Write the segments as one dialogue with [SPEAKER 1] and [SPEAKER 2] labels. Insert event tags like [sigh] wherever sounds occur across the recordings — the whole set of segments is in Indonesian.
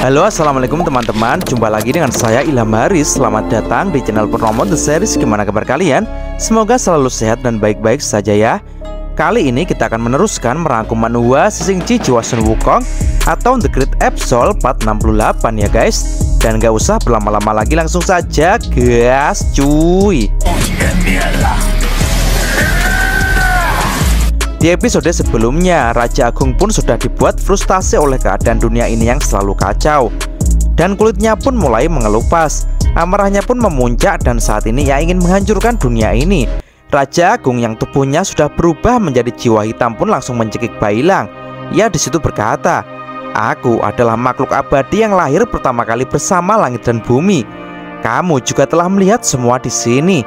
[SPEAKER 1] Halo assalamualaikum teman-teman. Jumpa lagi dengan saya Ilham Haris. Selamat datang di channel Purnomo The Series. Gimana kabar kalian? Semoga selalu sehat dan baik-baik saja ya. Kali ini kita akan meneruskan merangkum manhwa Sisingci Jiwa Sun Wukong Atau The Great Absol 468 ya guys. Dan gak usah berlama-lama lagi langsung saja gas cuy Di episode sebelumnya, Raja Agung pun sudah dibuat frustasi oleh keadaan dunia ini yang selalu kacau. Dan kulitnya pun mulai mengelupas. Amarahnya pun memuncak dan saat ini ia ingin menghancurkan dunia ini. Raja Agung yang tubuhnya sudah berubah menjadi jiwa hitam pun langsung mencekik Bailang. Ia di situ berkata, Aku adalah makhluk abadi yang lahir pertama kali bersama langit dan bumi. Kamu juga telah melihat semua di sini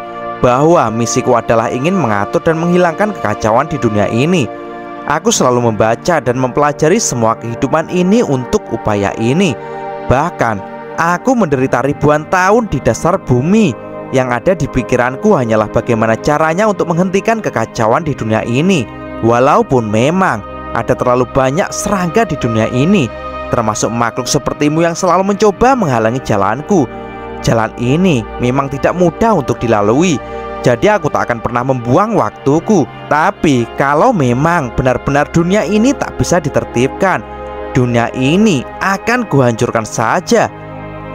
[SPEAKER 1] bahwa misiku adalah ingin mengatur dan menghilangkan kekacauan di dunia ini. Aku selalu membaca dan mempelajari semua kehidupan ini untuk upaya ini. Bahkan, aku menderita ribuan tahun di dasar bumi. Yang ada di pikiranku hanyalah bagaimana caranya untuk menghentikan kekacauan di dunia ini. Walaupun memang ada terlalu banyak serangga di dunia ini, termasuk makhluk sepertimu yang selalu mencoba menghalangi jalanku. Jalan ini memang tidak mudah untuk dilalui. Jadi aku tak akan pernah membuang waktuku. Tapi kalau memang benar-benar dunia ini tak bisa ditertibkan Dunia ini akan kuhancurkan saja.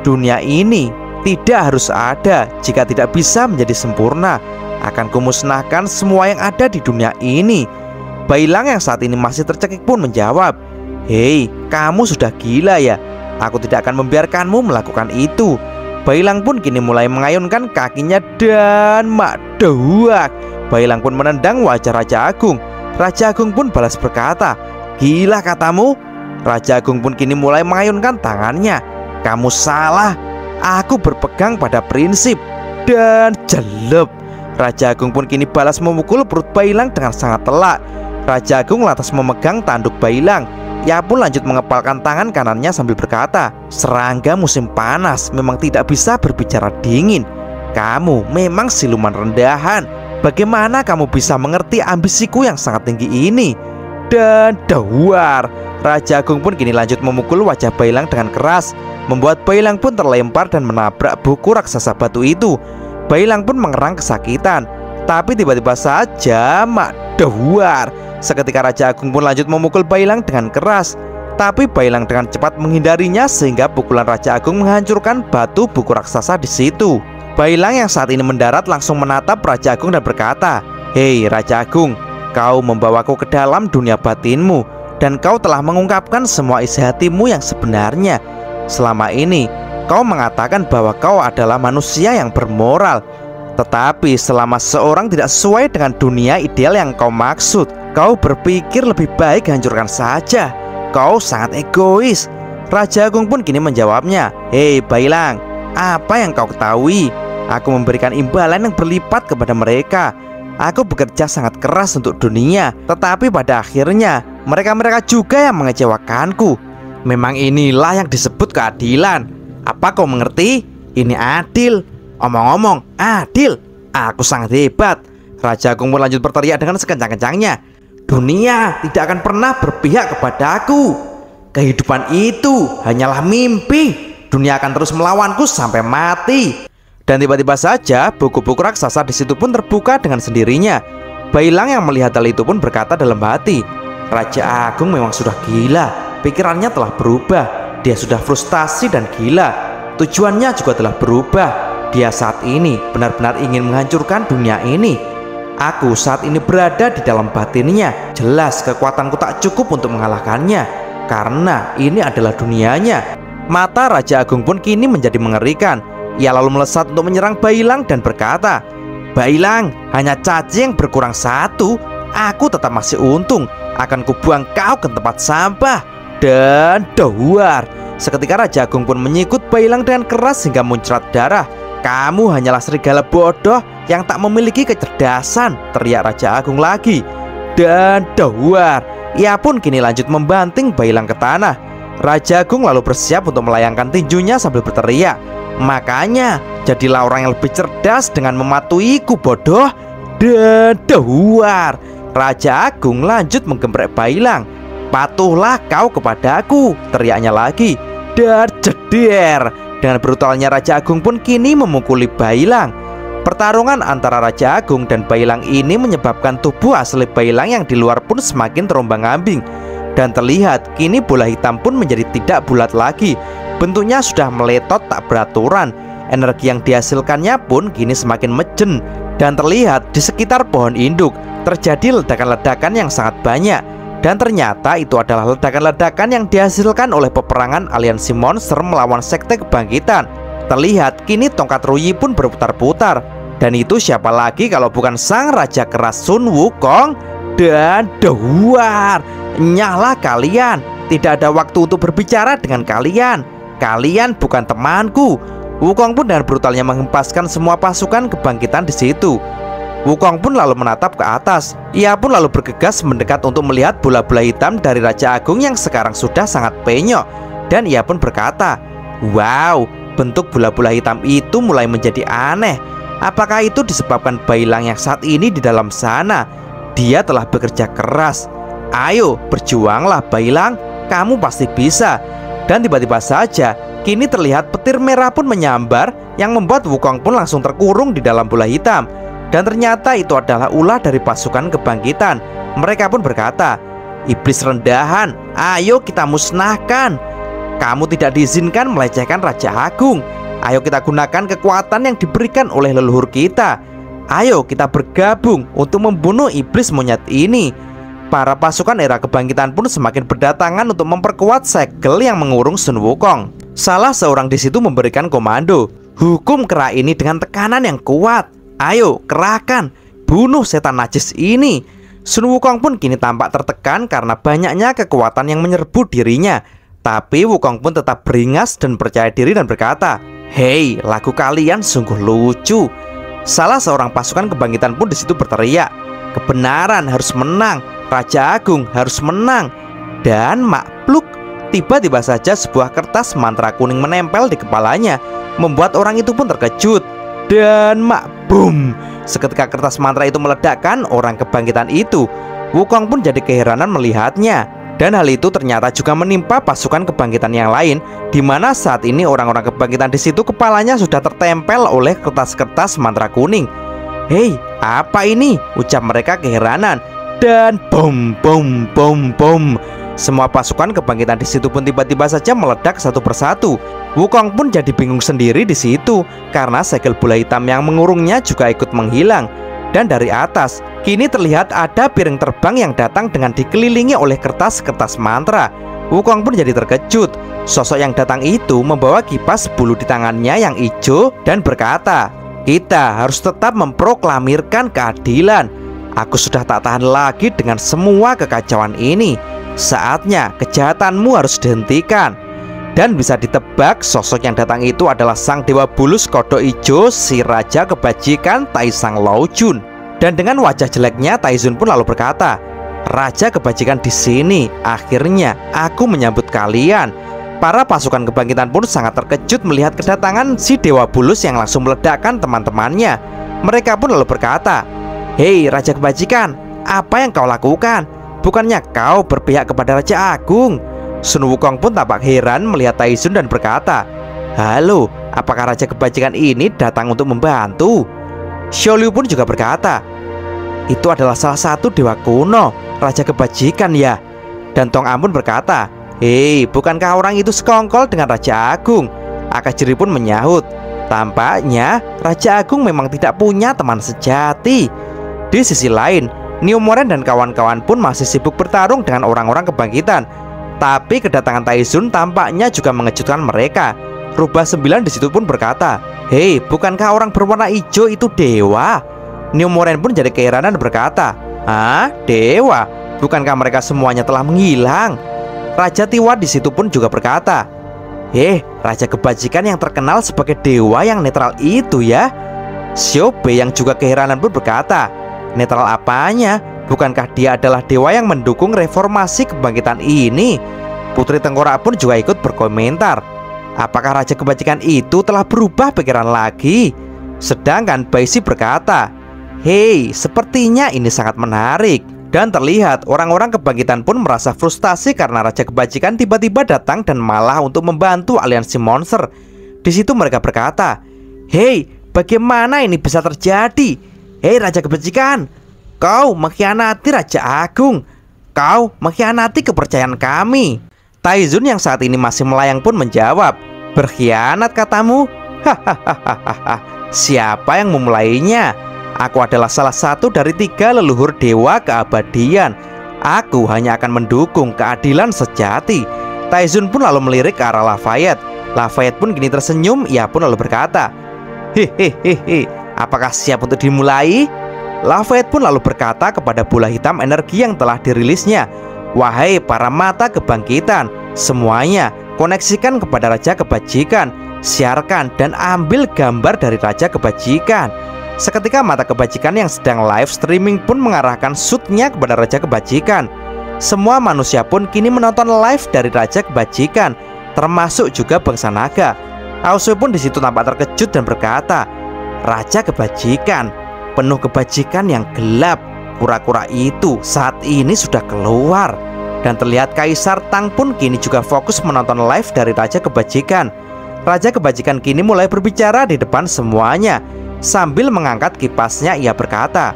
[SPEAKER 1] Dunia ini tidak harus ada jika tidak bisa menjadi sempurna. Akan kumusnahkan semua yang ada di dunia ini. Bailang yang saat ini masih tercekik pun menjawab Hei, kamu sudah gila ya. Aku tidak akan membiarkanmu melakukan itu Bailang pun kini mulai mengayunkan kakinya dan mak dawak. Bailang pun menendang wajah Raja Agung. Raja Agung pun balas berkata, Gila katamu? Raja Agung pun kini mulai mengayunkan tangannya. Kamu salah. Aku berpegang pada prinsip dan jelek. Raja Agung pun kini balas memukul perut Bailang dengan sangat telak. Raja Agung lantas memegang tanduk Bailang ia pun lanjut mengepalkan tangan kanannya sambil berkata, Serangga musim panas memang tidak bisa berbicara dingin. Kamu memang siluman rendahan. Bagaimana kamu bisa mengerti ambisiku yang sangat tinggi ini? Dan dawar, Raja Agung pun kini lanjut memukul wajah Bailang dengan keras, membuat Bailang pun terlempar dan menabrak buku raksasa batu itu. Bailang pun mengerang kesakitan, tapi tiba-tiba saja Mak Dawar Seketika Raja Agung pun lanjut memukul Bailang dengan keras. Tapi Bailang dengan cepat menghindarinya sehingga pukulan Raja Agung menghancurkan batu buku raksasa di situ. Bailang yang saat ini mendarat langsung menatap Raja Agung dan berkata Hei Raja Agung, kau membawaku ke dalam dunia batinmu Dan kau telah mengungkapkan semua isi hatimu yang sebenarnya. Selama ini, kau mengatakan bahwa kau adalah manusia yang bermoral. Tetapi selama seorang tidak sesuai dengan dunia ideal yang kau maksud Kau berpikir lebih baik hancurkan saja. Kau sangat egois. Raja Agung pun kini menjawabnya Hei Bailang Apa yang kau ketahui? Aku memberikan imbalan yang berlipat kepada mereka. Aku bekerja sangat keras untuk dunia Tetapi pada akhirnya Mereka-mereka juga yang mengecewakanku. Memang inilah yang disebut keadilan. Apa kau mengerti? Ini adil. Omong-omong, adil. Aku sangat hebat. Raja Agung pun lanjut berteriak dengan sekencang-kencangnya Dunia tidak akan pernah berpihak kepadaku. Kehidupan itu hanyalah mimpi. Dunia akan terus melawanku sampai mati. Dan tiba-tiba saja buku-buku raksasa di situ pun terbuka dengan sendirinya. Bailang yang melihat hal itu pun berkata dalam hati, Raja Agung memang sudah gila. Pikirannya telah berubah. Dia sudah frustasi dan gila. Tujuannya juga telah berubah. Dia saat ini benar-benar ingin menghancurkan dunia ini. Aku saat ini berada di dalam batinnya. Jelas kekuatanku tak cukup untuk mengalahkannya. Karena ini adalah dunianya. Mata Raja Agung pun kini menjadi mengerikan. Ia lalu melesat untuk menyerang Bailang dan berkata, Bailang, hanya caci yang berkurang satu. Aku tetap masih untung. Akan kubuang kau ke tempat sampah. Dan dawar. Seketika Raja Agung pun menyikut Bailang dengan keras hingga muncrat darah. Kamu hanyalah serigala bodoh yang tak memiliki kecerdasan, teriak Raja Agung lagi. Dan dawar, ia pun kini lanjut membanting Bailang ke tanah. Raja Agung lalu bersiap untuk melayangkan tinjunya sambil berteriak. Makanya, jadilah orang yang lebih cerdas dengan mematuhiku bodoh. Dan dawar, Raja Agung lanjut menggembrek Bailang. Patuhlah kau kepadaku, teriaknya lagi. Dan Der, dengan brutalnya Raja Agung pun kini memukuli Bailang. Pertarungan antara Raja Agung dan Bailang ini menyebabkan tubuh asli Bailang yang di luar pun semakin terombang-ambing. Dan terlihat kini bola hitam pun menjadi tidak bulat lagi. Bentuknya sudah meletot tak beraturan. Energi yang dihasilkannya pun kini semakin mejen dan terlihat di sekitar pohon induk terjadi ledakan-ledakan yang sangat banyak dan ternyata itu adalah ledakan-ledakan yang dihasilkan oleh peperangan aliansi monster melawan sekte kebangkitan. Terlihat kini tongkat Ruyi pun berputar-putar. Dan itu siapa lagi kalau bukan sang raja keras Sun Wukong dan Dehuar. Nyala kalian. Tidak ada waktu untuk berbicara dengan kalian. Kalian bukan temanku. Wukong pun dengan brutalnya menghempaskan semua pasukan kebangkitan di situ. Wukong pun lalu menatap ke atas. Ia pun lalu bergegas mendekat untuk melihat bola-bola hitam dari Raja Agung yang sekarang sudah sangat penyok. Dan ia pun berkata, Wow, bentuk bola-bola hitam itu mulai menjadi aneh. Apakah itu disebabkan Bailang yang saat ini di dalam sana? Dia telah bekerja keras. Ayo, berjuanglah Bailang, kamu pasti bisa. Dan tiba-tiba saja, kini terlihat petir merah pun menyambar yang membuat Wukong pun langsung terkurung di dalam bola hitam. Dan ternyata itu adalah ulah dari pasukan kebangkitan. Mereka pun berkata, "Iblis rendahan, ayo kita musnahkan. Kamu tidak diizinkan melecehkan Raja Agung. Ayo kita gunakan kekuatan yang diberikan oleh leluhur kita. Ayo kita bergabung untuk membunuh iblis monyet ini." Para pasukan era kebangkitan pun semakin berdatangan untuk memperkuat segel yang mengurung Sun Wukong. Salah seorang di situ memberikan komando, "Hukum kera ini dengan tekanan yang kuat." Ayo, kerahkan, bunuh setan najis ini. Sun Wukong pun kini tampak tertekan karena banyaknya kekuatan yang menyerbu dirinya. Tapi Wukong pun tetap beringas dan percaya diri dan berkata, Hei, lagu kalian sungguh lucu. Salah seorang pasukan kebangkitan pun di situ berteriak, Kebenaran harus menang, Raja Agung harus menang. Dan makpluk, tiba-tiba saja sebuah kertas mantra kuning menempel di kepalanya, membuat orang itu pun terkejut. Dan mak boom Seketika kertas mantra itu meledakkan orang kebangkitan itu Wukong pun jadi keheranan melihatnya dan hal itu ternyata juga menimpa pasukan kebangkitan yang lain di mana saat ini orang-orang kebangkitan di situ kepalanya sudah tertempel oleh kertas-kertas mantra kuning. Hei, apa ini? Ucap mereka keheranan. Dan bom bom bom bom semua pasukan kebangkitan di situ pun tiba-tiba saja meledak satu persatu. Wukong pun jadi bingung sendiri di situ karena segel bola hitam yang mengurungnya juga ikut menghilang. Dan dari atas, kini terlihat ada piring terbang yang datang dengan dikelilingi oleh kertas-kertas mantra. Wukong pun jadi terkejut. Sosok yang datang itu membawa kipas bulu di tangannya yang hijau dan berkata, "Kita harus tetap memproklamirkan keadilan. Aku sudah tak tahan lagi dengan semua kekacauan ini." Saatnya kejahatanmu harus dihentikan Dan bisa ditebak sosok yang datang itu adalah sang dewa bulus kodok ijo si raja kebajikan Taisang Laojun Dan dengan wajah jeleknya Taizun pun lalu berkata Raja kebajikan di sini Akhirnya aku menyambut kalian Para pasukan kebangkitan pun sangat terkejut melihat kedatangan si Dewa Bulus yang langsung meledakkan teman-temannya. Mereka pun lalu berkata, "Hei Raja Kebajikan, apa yang kau lakukan? Bukannya kau berpihak kepada Raja Agung? Sun Wukong pun tampak heran melihat Taizun dan berkata, Halo, apakah Raja Kebajikan ini datang untuk membantu? Xiao Liu pun juga berkata, Itu adalah salah satu dewa kuno, Raja Kebajikan ya. Dan Tong Am pun berkata, Hei, bukankah orang itu sekongkol dengan Raja Agung? Akajiri pun menyahut, Tampaknya Raja Agung memang tidak punya teman sejati. Di sisi lain, Neo Moren dan kawan-kawan pun masih sibuk bertarung dengan orang-orang kebangkitan. Tapi kedatangan Taizun tampaknya juga mengejutkan mereka. Rubah sembilan di situ pun berkata, Hei, bukankah orang berwarna hijau itu dewa? Neo Moren pun jadi keheranan berkata, Ah, dewa? Bukankah mereka semuanya telah menghilang? Raja Tiwa di situ pun juga berkata, Hei, Raja Kebajikan yang terkenal sebagai dewa yang netral itu ya? Siobe yang juga keheranan pun berkata, Netral apanya? Bukankah dia adalah dewa yang mendukung reformasi kebangkitan ini? Putri Tengkorak pun juga ikut berkomentar. Apakah Raja Kebajikan itu telah berubah pikiran lagi? Sedangkan Baisi berkata, Hei, sepertinya ini sangat menarik. Dan terlihat orang-orang kebangkitan pun merasa frustasi karena Raja Kebajikan tiba-tiba datang dan malah untuk membantu aliansi monster. Di situ mereka berkata, "Hei, bagaimana ini bisa terjadi? Hei Raja Kebajikan, kau mengkhianati Raja Agung. Kau mengkhianati kepercayaan kami." Taizun yang saat ini masih melayang pun menjawab, "Berkhianat katamu? Hahaha. Siapa yang memulainya?" Aku adalah salah satu dari tiga leluhur dewa keabadian. Aku hanya akan mendukung keadilan sejati. Taizun pun lalu melirik ke arah Lafayette. Lafayette pun kini tersenyum, ia pun lalu berkata, Hehehe, apakah siap untuk dimulai? Lafayette pun lalu berkata kepada bola hitam energi yang telah dirilisnya, Wahai para mata kebangkitan, semuanya koneksikan kepada Raja Kebajikan, siarkan dan ambil gambar dari Raja Kebajikan. Seketika mata kebajikan yang sedang live streaming pun mengarahkan shootnya kepada Raja Kebajikan. Semua manusia pun kini menonton live dari Raja Kebajikan, termasuk juga bangsa naga. Aosue pun di situ tampak terkejut dan berkata, Raja Kebajikan, penuh kebajikan yang gelap. Kura-kura itu saat ini sudah keluar. Dan terlihat Kaisar Tang pun kini juga fokus menonton live dari Raja Kebajikan. Raja Kebajikan kini mulai berbicara di depan semuanya Sambil mengangkat kipasnya ia berkata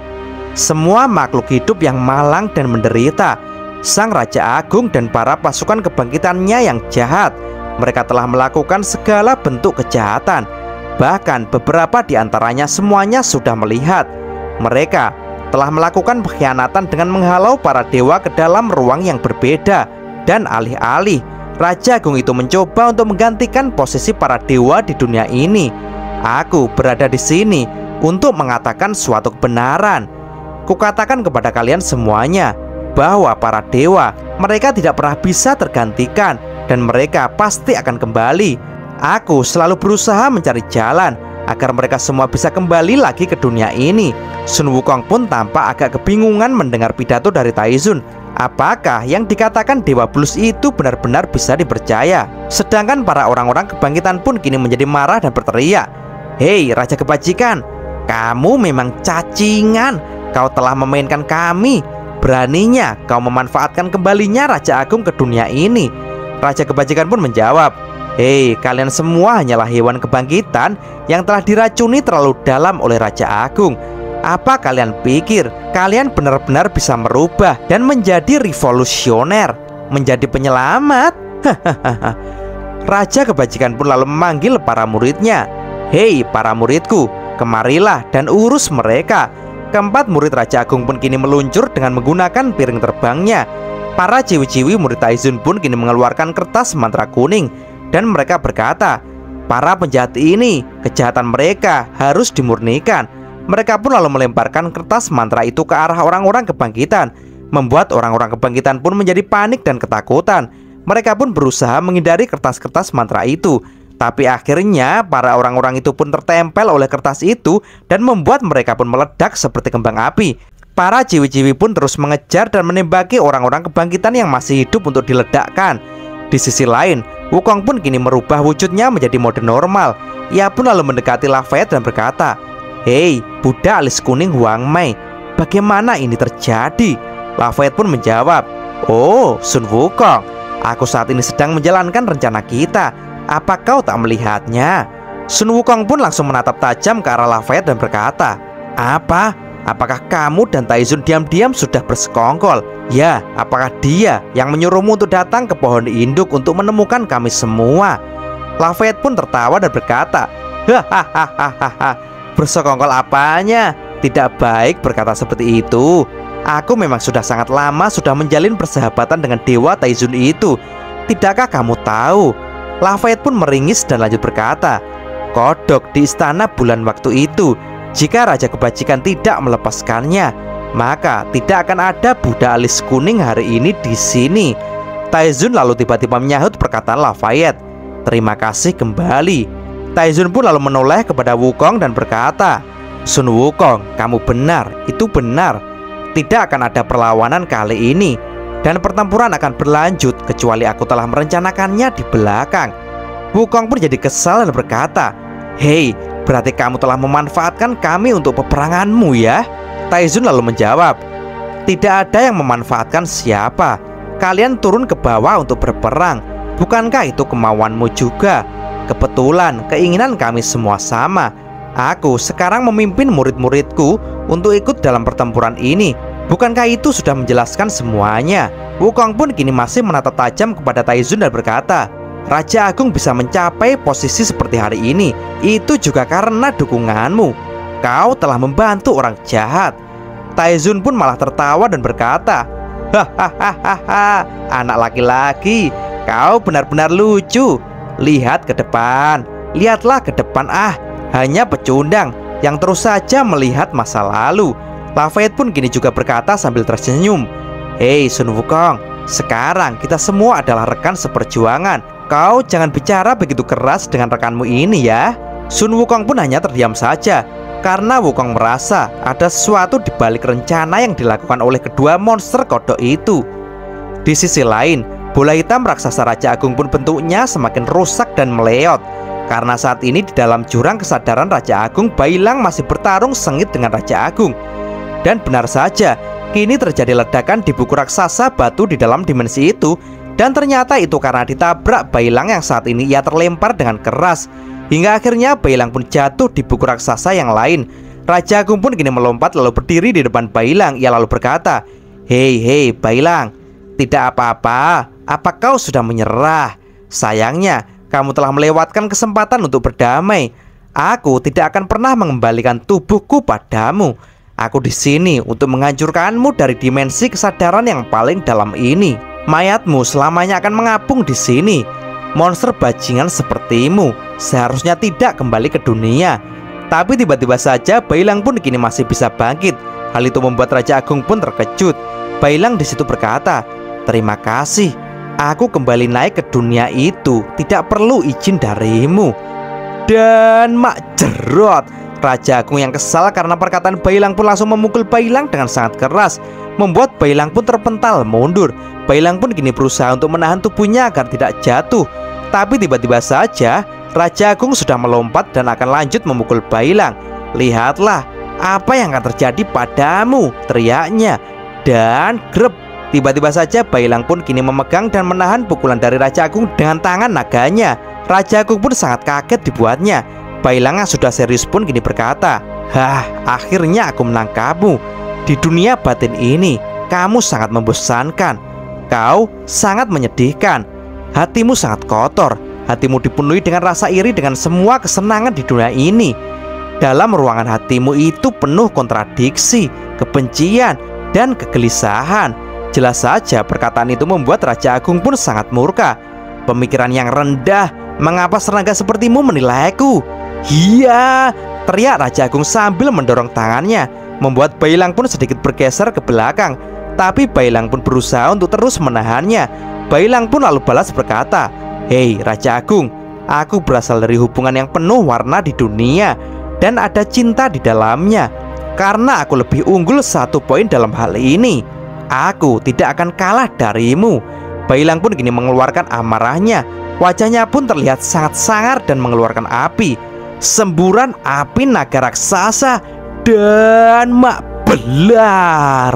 [SPEAKER 1] Semua makhluk hidup yang malang dan menderita Sang Raja Agung dan para pasukan kebangkitannya yang jahat Mereka telah melakukan segala bentuk kejahatan Bahkan beberapa di antaranya semuanya sudah melihat Mereka telah melakukan pengkhianatan dengan menghalau para dewa ke dalam ruang yang berbeda Dan alih-alih Raja Agung itu mencoba untuk menggantikan posisi para dewa di dunia ini Aku berada di sini untuk mengatakan suatu kebenaran. Kukatakan kepada kalian semuanya bahwa para dewa mereka tidak pernah bisa tergantikan dan mereka pasti akan kembali. Aku selalu berusaha mencari jalan agar mereka semua bisa kembali lagi ke dunia ini. Sun Wukong pun tampak agak kebingungan mendengar pidato dari Taizun. Apakah yang dikatakan Dewa Blues itu benar-benar bisa dipercaya? Sedangkan para orang-orang kebangkitan pun kini menjadi marah dan berteriak. Hei Raja Kebajikan Kamu memang cacingan Kau telah memainkan kami Beraninya kau memanfaatkan kembalinya Raja Agung ke dunia ini Raja Kebajikan pun menjawab Hei kalian semua hanyalah hewan kebangkitan Yang telah diracuni terlalu dalam oleh Raja Agung apa kalian pikir kalian benar-benar bisa merubah dan menjadi revolusioner, menjadi penyelamat? [laughs] Raja kebajikan pun lalu memanggil para muridnya. Hei para muridku, kemarilah dan urus mereka. Keempat murid Raja Agung pun kini meluncur dengan menggunakan piring terbangnya. Para ciwi-ciwi murid Taizun pun kini mengeluarkan kertas mantra kuning dan mereka berkata, Para penjahat ini, kejahatan mereka harus dimurnikan. Mereka pun lalu melemparkan kertas mantra itu ke arah orang-orang kebangkitan, membuat orang-orang kebangkitan pun menjadi panik dan ketakutan. Mereka pun berusaha menghindari kertas-kertas mantra itu, tapi akhirnya para orang-orang itu pun tertempel oleh kertas itu dan membuat mereka pun meledak seperti kembang api. Para ciwi-ciwi pun terus mengejar dan menembaki orang-orang kebangkitan yang masih hidup untuk diledakkan. Di sisi lain, Wukong pun kini merubah wujudnya menjadi mode normal. Ia pun lalu mendekati Lafayette dan berkata, Hei, Buddha alis kuning Huang Mei, bagaimana ini terjadi? Lafayette pun menjawab, Oh, Sun Wukong, aku saat ini sedang menjalankan rencana kita apa kau tak melihatnya? Sun Wukong pun langsung menatap tajam ke arah Lafayette dan berkata, Apa? Apakah kamu dan Taizun diam-diam sudah bersekongkol? Ya, apakah dia yang menyuruhmu untuk datang ke pohon induk untuk menemukan kami semua? Lafayette pun tertawa dan berkata, Hahaha, bersekongkol apanya? Tidak baik berkata seperti itu. Aku memang sudah sangat lama sudah menjalin persahabatan dengan Dewa Taizun itu. Tidakkah kamu tahu Lafayette pun meringis dan lanjut berkata, Kodok di istana bulan waktu itu, jika Raja Kebajikan tidak melepaskannya, maka tidak akan ada Buddha alis kuning hari ini di sini. Taizun lalu tiba-tiba menyahut perkataan Lafayette. Terima kasih kembali. Taizun pun lalu menoleh kepada Wukong dan berkata, Sun Wukong, kamu benar, itu benar. Tidak akan ada perlawanan kali ini dan pertempuran akan berlanjut kecuali aku telah merencanakannya di belakang. Wukong pun jadi kesal dan berkata, Hei, berarti kamu telah memanfaatkan kami untuk peperanganmu ya? Taizun lalu menjawab, Tidak ada yang memanfaatkan siapa. Kalian turun ke bawah untuk berperang. Bukankah itu kemauanmu juga? Kebetulan keinginan kami semua sama. Aku sekarang memimpin murid-muridku untuk ikut dalam pertempuran ini. Bukankah itu sudah menjelaskan semuanya? Wukong pun kini masih menatap tajam kepada Taizun dan berkata, Raja Agung bisa mencapai posisi seperti hari ini. Itu juga karena dukunganmu. Kau telah membantu orang jahat. Taizun pun malah tertawa dan berkata Hahaha Anak laki-laki Kau benar-benar lucu. Lihat ke depan Lihatlah ke depan ah Hanya pecundang yang terus saja melihat masa lalu. Lafayette pun kini juga berkata sambil tersenyum Hei Sun Wukong Sekarang kita semua adalah rekan seperjuangan Kau jangan bicara begitu keras dengan rekanmu ini ya. Sun Wukong pun hanya terdiam saja Karena Wukong merasa ada sesuatu di balik rencana yang dilakukan oleh kedua monster kodok itu. Di sisi lain, bola hitam raksasa Raja Agung pun bentuknya semakin rusak dan meleot Karena saat ini di dalam jurang kesadaran Raja Agung Bailang masih bertarung sengit dengan Raja Agung. Dan benar saja, kini terjadi ledakan di buku raksasa batu di dalam dimensi itu dan ternyata itu karena ditabrak Bailang yang saat ini ia terlempar dengan keras. Hingga akhirnya Bailang pun jatuh di buku raksasa yang lain. Raja Agung pun kini melompat lalu berdiri di depan Bailang Ia lalu berkata Hei hei Bailang Tidak apa-apa. Apa kau sudah menyerah? Sayangnya kamu telah melewatkan kesempatan untuk berdamai. Aku tidak akan pernah mengembalikan tubuhku padamu. Aku di sini untuk menghancurkanmu dari dimensi kesadaran yang paling dalam ini Mayatmu selamanya akan mengapung di sini. Monster bajingan sepertimu seharusnya tidak kembali ke dunia. Tapi tiba-tiba saja Bailang pun kini masih bisa bangkit. Hal itu membuat Raja Agung pun terkejut. Bailang di situ berkata, "Terima kasih. Aku kembali naik ke dunia itu, tidak perlu izin darimu." Dan mak jerot Raja Agung yang kesal karena perkataan Bailang pun langsung memukul Bailang dengan sangat keras. Membuat Bailang pun terpental mundur. Bailang pun kini berusaha untuk menahan tubuhnya agar tidak jatuh. Tapi tiba-tiba saja Raja Agung sudah melompat dan akan lanjut memukul Bailang. Lihatlah apa yang akan terjadi padamu Teriaknya. Dan grep Tiba-tiba saja Bailang pun kini memegang dan menahan pukulan dari Raja Agung dengan tangan naganya. Raja Agung pun sangat kaget dibuatnya Bailang yang sudah serius pun kini berkata Hah, akhirnya aku menangkapmu Di dunia batin ini, kamu sangat membosankan. Kau sangat menyedihkan. Hatimu sangat kotor. Hatimu dipenuhi dengan rasa iri dengan semua kesenangan di dunia ini. Dalam ruangan hatimu itu penuh kontradiksi, kebencian, dan kegelisahan. Jelas saja perkataan itu membuat Raja Agung pun sangat murka. Pemikiran yang rendah Mengapa serangga sepertimu menilaiku? Iya, teriak Raja Agung sambil mendorong tangannya, membuat Bailang pun sedikit bergeser ke belakang. Tapi Bailang pun berusaha untuk terus menahannya. Bailang pun lalu balas berkata, "Hei Raja Agung, aku berasal dari hubungan yang penuh warna di dunia dan ada cinta di dalamnya. Karena aku lebih unggul satu poin dalam hal ini, aku tidak akan kalah darimu." Bailang pun kini mengeluarkan amarahnya. Wajahnya pun terlihat sangat sangar dan mengeluarkan api semburan api naga raksasa dan mak belar.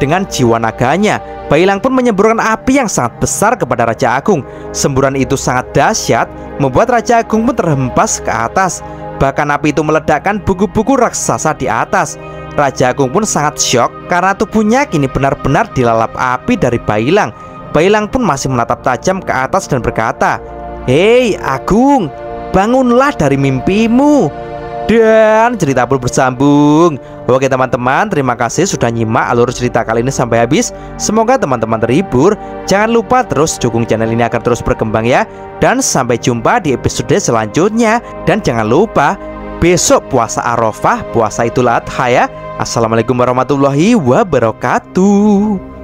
[SPEAKER 1] Dengan jiwa naganya, Bailang pun menyemburkan api yang sangat besar kepada Raja Agung. Semburan itu sangat dahsyat, membuat Raja Agung pun terhempas ke atas. Bahkan api itu meledakkan buku-buku raksasa di atas. Raja Agung pun sangat syok karena tubuhnya kini benar-benar dilalap api dari Bailang. Bailang pun masih menatap tajam ke atas dan berkata, "Hei Agung, bangunlah dari mimpimu. Dan cerita pun bersambung. Oke teman-teman terima kasih sudah nyimak alur cerita kali ini sampai habis. Semoga teman-teman terhibur. Jangan lupa terus dukung channel ini agar terus berkembang ya. Dan sampai jumpa di episode selanjutnya. Dan jangan lupa besok puasa Arafah Puasa Idul Adha ya. Assalamualaikum warahmatullahi wabarakatuh